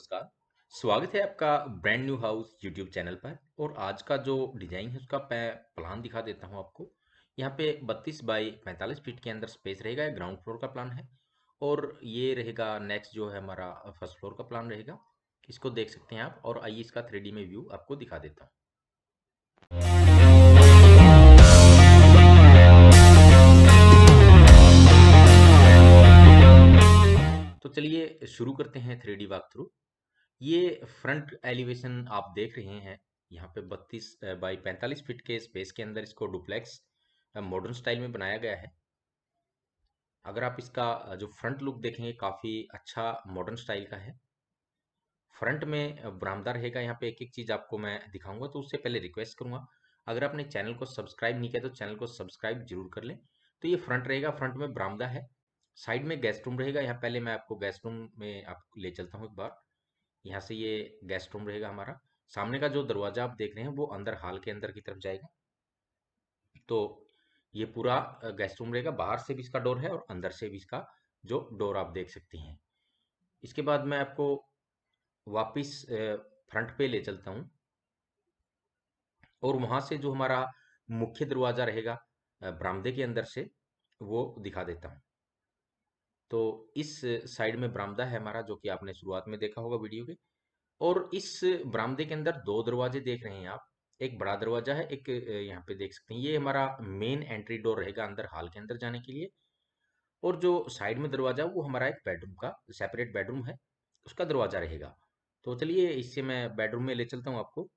नमस्कार। स्वागत है आपका brand new house YouTube channel पर और आज का जो डिज़ाइन है उसका मैं प्लान दिखा देता हूँ आपको। यहाँ पे 32 बाई 45 फीट के अंदर स्पेस रहेगा ग्राउंड फ्लोर का प्लान है और ये रहेगा नेक्स्ट जो है हमारा फ़र्स्ट फ्लोर का प्लान रहेगा। इसको देख सकते हैं आप और आइए इसका थ्री में व्यू आपको दिखा देता हूँ। तो चलिए शुरू करते हैं थ्री डी वॉक थ्रू ये फ्रंट एलिवेशन आप देख रहे हैं, यहाँ पे 32 बाई 45 फीट के स्पेस के अंदर इसको डुप्लेक्स मॉडर्न स्टाइल में बनाया गया है। अगर आप इसका जो फ्रंट लुक देखेंगे, काफ़ी अच्छा मॉडर्न स्टाइल का है। फ्रंट में बरामदा रहेगा यहाँ पे एक एक चीज़ आपको मैं दिखाऊँगा तो उससे पहले रिक्वेस्ट करूँगा, अगर आपने चैनल को सब्सक्राइब नहीं किया तो चैनल को सब्सक्राइब ज़रूर कर लें। तो ये फ्रंट रहेगा, फ्रंट में बरामदा है। साइड में गेस्ट रूम रहेगा, यहाँ पहले मैं आपको गेस्ट रूम में आप ले चलता हूँ एक बार। यहाँ से ये गेस्ट रूम रहेगा हमारा। सामने का जो दरवाज़ा आप देख रहे हैं वो अंदर, हाल के अंदर की तरफ़ जाएगा। तो ये पूरा गेस्ट रूम रहेगा। बाहर से भी इसका डोर है और अंदर से भी इसका जो डोर आप देख सकते हैं। इसके बाद मैं आपको वापिस फ्रंट पे ले चलता हूँ। और वहाँ से जो हमारा मुख्य दरवाज़ा रहेगा बरामदे के अंदर से वो दिखा देता हूँ। तो इस साइड में बरामदा है हमारा, जो कि आपने शुरुआत में देखा होगा वीडियो के। और इस बरामदे के अंदर दो दरवाजे देख रहे हैं आप। एक बड़ा दरवाज़ा है, एक यहाँ पे देख सकते हैं। ये हमारा मेन एंट्री डोर रहेगा अंदर हाल के अंदर जाने के लिए। और जो साइड में दरवाज़ा, वो हमारा एक बेडरूम का सेपरेट बेडरूम है। उसका दरवाज़ा रहेगा। तो चलिए, इससे मैं बेडरूम में ले चलता हूँ आपको।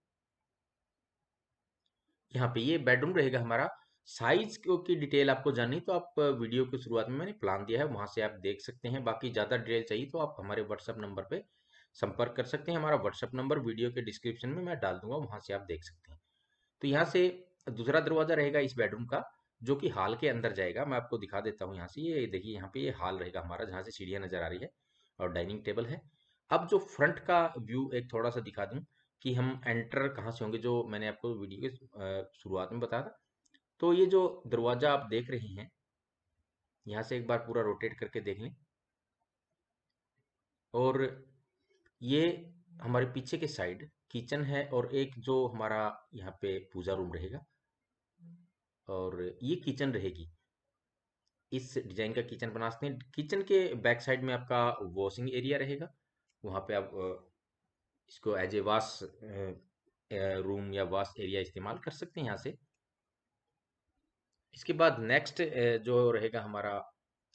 यहाँ पे ये बेडरूम रहेगा हमारा साइज़ की डिटेल आपको जाननी तो आप वीडियो की शुरुआत में मैंने प्लान दिया है, वहाँ से आप देख सकते हैं। बाकी ज़्यादा डिटेल चाहिए तो आप हमारे व्हाट्सअप नंबर पे संपर्क कर सकते हैं। हमारा व्हाट्सअप नंबर वीडियो के डिस्क्रिप्शन में मैं डाल दूँगा, वहाँ से आप देख सकते हैं। तो यहाँ से दूसरा दरवाज़ा रहेगा इस बेडरूम का, जो कि हाल के अंदर जाएगा। मैं आपको दिखा देता हूँ यहाँ से, ये देखिए यहाँ पे ये हाल रहेगा हमारा, जहाँ से सीढ़ियाँ नज़र आ रही है और डाइनिंग टेबल है। अब जो फ्रंट का व्यू एक थोड़ा सा दिखा दूँ कि हम एंटर कहाँ से होंगे, जो मैंने आपको वीडियो के शुरुआत में बताया था। तो ये जो दरवाज़ा आप देख रहे हैं, यहाँ से एक बार पूरा रोटेट करके देख लें। और ये हमारे पीछे के साइड किचन है और एक जो हमारा यहाँ पे पूजा रूम रहेगा। और ये किचन रहेगी। इस डिज़ाइन का किचन बना सकते हैं। किचन के बैक साइड में आपका वॉशिंग एरिया रहेगा। वहाँ पे आप इसको एज ए वॉश रूम या वॉश एरिया इस्तेमाल कर सकते हैं यहाँ से। इसके बाद नेक्स्ट जो रहेगा हमारा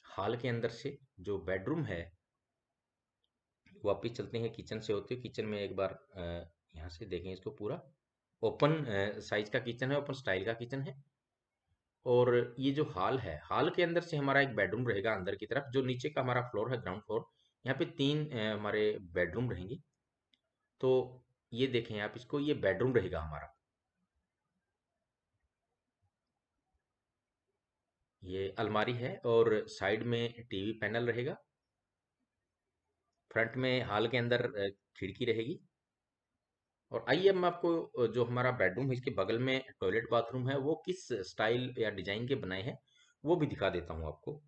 हॉल के अंदर से जो बेडरूम है वापिस चलते हैं किचन से होते किचन में एक बार यहाँ से देखें इसको पूरा। ओपन साइज़ का किचन है ओपन स्टाइल का किचन है। और ये जो हॉल है हॉल के अंदर से हमारा एक बेडरूम रहेगा अंदर की तरफ़, जो नीचे का हमारा फ्लोर है ग्राउंड फ्लोर यहाँ पे तीन हमारे बेडरूम रहेंगे। तो ये देखें आप इसको, ये बेडरूम रहेगा हमारा। ये अलमारी है और साइड में टीवी पैनल रहेगा। फ्रंट में हॉल के अंदर खिड़की रहेगी। और आइए मैं आपको जो हमारा बेडरूम है, इसके बगल में टॉयलेट बाथरूम है, वो किस स्टाइल या डिज़ाइन के बनाए हैं, वो भी दिखा देता हूँ आपको।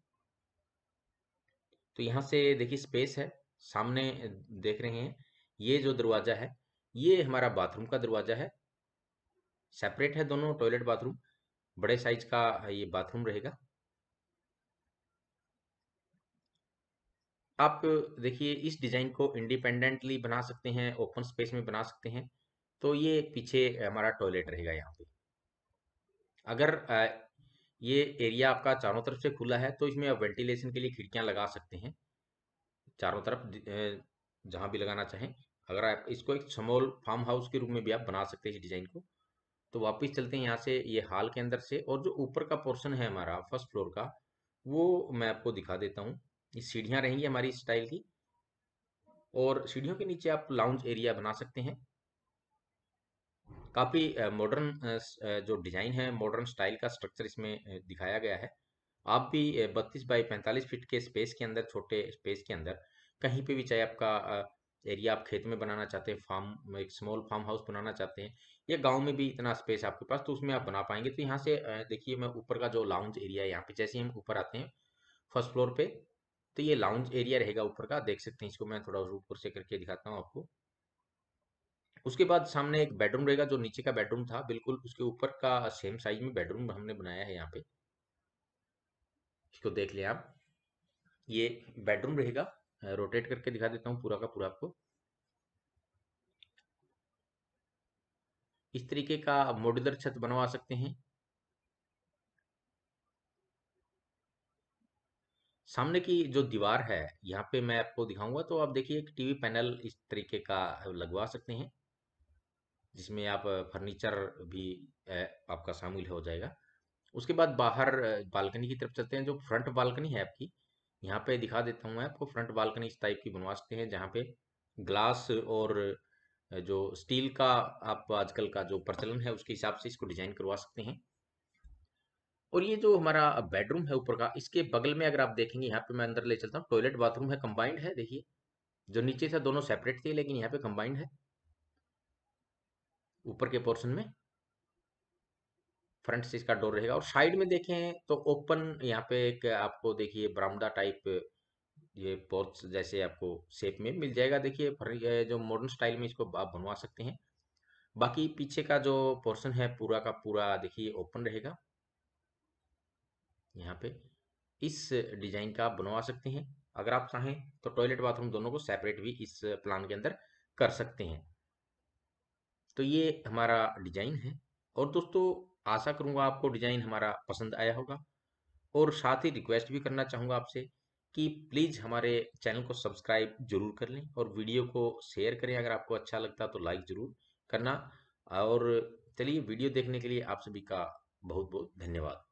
तो यहाँ से देखिए स्पेस है, सामने देख रहे हैं, ये जो दरवाज़ा है, ये हमारा बाथरूम का दरवाज़ा है। सेपरेट है दोनों टॉयलेट बाथरूम, बड़े साइज़ का ये बाथरूम रहेगा। आप देखिए, इस डिज़ाइन को इंडिपेंडेंटली बना सकते हैं, ओपन स्पेस में बना सकते हैं तो ये पीछे हमारा टॉयलेट रहेगा यहाँ पे। अगर ये एरिया आपका चारों तरफ़ से खुला है तो इसमें आप वेंटिलेशन के लिए खिड़कियाँ लगा सकते हैं, चारों तरफ़ जहाँ भी लगाना चाहें। अगर आप इसको एक स्मॉल फार्म हाउस के रूप में भी आप बना सकते हैं इस डिज़ाइन को तो वापस चलते हैं यहाँ से, ये हाल के अंदर से, और जो ऊपर का पोर्शन है हमारा फ़र्स्ट फ्लोर का, वो मैं आपको दिखा देता हूँ। ये सीढ़ियाँ रहेंगी हमारी स्टाइल की। और सीढ़ियों के नीचे आप लाउंज एरिया बना सकते हैं। काफ़ी मॉडर्न जो डिज़ाइन है मॉडर्न स्टाइल का स्ट्रक्चर इसमें दिखाया गया है। आप भी बत्तीस बाई पैंतालीस फीट के स्पेस के अंदर, छोटे स्पेस के अंदर, कहीं पे भी चाहे आपका एरिया आप खेत में बनाना चाहते हैं फार्म एक स्मॉल फार्म हाउस बनाना चाहते हैं, या गाँव में भी इतना स्पेस आपके पास तो उसमें आप बना पाएँगे। तो यहाँ से देखिए मैं ऊपर का जो लाउंज एरिया है, यहाँ पे जैसे हम ऊपर आते हैं फ़र्स्ट फ्लोर पे तो ये लाउंज एरिया रहेगा ऊपर का, देख सकते हैं इसको मैं थोड़ा ऊपर से करके दिखाता हूँ आपको। उसके बाद सामने एक बेडरूम रहेगा जो नीचे का बेडरूम था, बिल्कुल उसके ऊपर का सेम साइज़ में बेडरूम हमने बनाया है यहाँ पे। इसको देख लिया आप। ये बेडरूम रहेगा रोटेट करके दिखा देता हूँ पूरा का पूरा आपको। इस तरीके का मॉड्यूलर छत बनवा सकते हैं। सामने की जो दीवार है, यहाँ पे मैं आपको दिखाऊँगा तो आप देखिए एक टीवी पैनल इस तरीके का लगवा सकते हैं, जिसमें आप फर्नीचर भी आपका शामिल हो जाएगा। उसके बाद बाहर बालकनी की तरफ़ चलते हैं, जो फ्रंट बालकनी है आपकी, यहाँ पे दिखा देता हूँ मैं आपको, फ्रंट बालकनी इस टाइप की बनवा सकते हैं, जहाँ पे ग्लास और जो स्टील का आप आजकल का जो प्रचलन है, उसके हिसाब से इसको डिज़ाइन करवा सकते हैं। और ये जो हमारा बेडरूम है ऊपर का, इसके बगल में अगर आप देखेंगे, यहाँ पे मैं अंदर ले चलता हूँ। टॉयलेट बाथरूम है कंबाइंड है, देखिए। जो नीचे से दोनों सेपरेट थे, लेकिन यहाँ पे कंबाइंड है। ऊपर के पोर्शन में फ्रंट से इसका डोर रहेगा। और साइड में देखें तो ओपन यहाँ पे एक आपको देखिए बरामदा टाइप ये पोर्च जैसे आपको शेप में मिल जाएगा। देखिए जो मॉडर्न स्टाइल में इसको आप बनवा सकते हैं। बाकी पीछे का जो पोर्शन है, पूरा का पूरा देखिए ओपन रहेगा। यहाँ पे। इस डिज़ाइन का आप बनवा सकते हैं। अगर आप चाहें तो टॉयलेट बाथरूम दोनों को सेपरेट भी इस प्लान के अंदर कर सकते हैं। तो ये हमारा डिज़ाइन है। और दोस्तों, आशा करूँगा आपको डिज़ाइन हमारा पसंद आया होगा। और साथ ही रिक्वेस्ट भी करना चाहूँगा आपसे कि प्लीज़ हमारे चैनल को सब्सक्राइब ज़रूर कर लें और वीडियो को शेयर करें। अगर आपको अच्छा लगता तो लाइक ज़रूर करना। और चलिए, वीडियो देखने के लिए आप सभी का बहुत बहुत धन्यवाद।